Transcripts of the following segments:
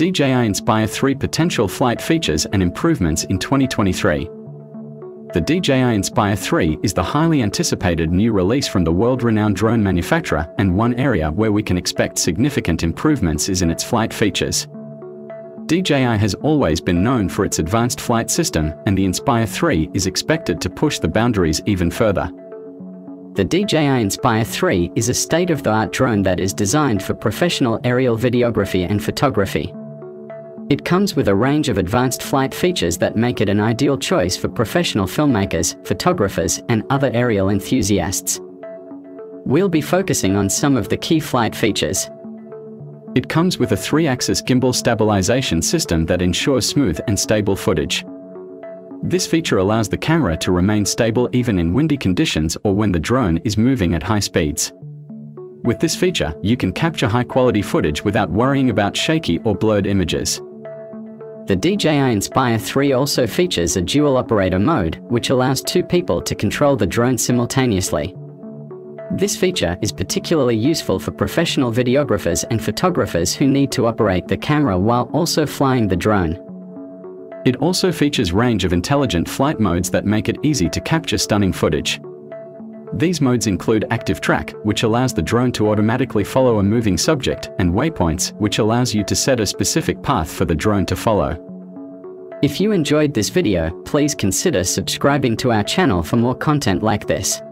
DJI Inspire 3 potential flight features and improvements in 2023. The DJI Inspire 3 is the highly anticipated new release from the world-renowned drone manufacturer and one area where we can expect significant improvements is in its flight features. DJI has always been known for its advanced flight system and the Inspire 3 is expected to push the boundaries even further. The DJI Inspire 3 is a state-of-the-art drone that is designed for professional aerial videography and photography. It comes with a range of advanced flight features that make it an ideal choice for professional filmmakers, photographers, and other aerial enthusiasts. We'll be focusing on some of the key flight features. It comes with a 3-axis gimbal stabilization system that ensures smooth and stable footage. This feature allows the camera to remain stable even in windy conditions or when the drone is moving at high speeds. With this feature, you can capture high-quality footage without worrying about shaky or blurred images. The DJI Inspire 3 also features a dual operator mode, which allows two people to control the drone simultaneously. This feature is particularly useful for professional videographers and photographers who need to operate the camera while also flying the drone. It also features a range of intelligent flight modes that make it easy to capture stunning footage. These modes include Active Track, which allows the drone to automatically follow a moving subject, and Waypoints, which allows you to set a specific path for the drone to follow. If you enjoyed this video, please consider subscribing to our channel for more content like this.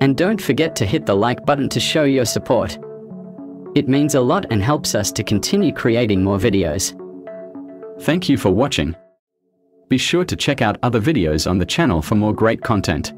And don't forget to hit the like button to show your support. It means a lot and helps us to continue creating more videos. Thank you for watching. Be sure to check out other videos on the channel for more great content.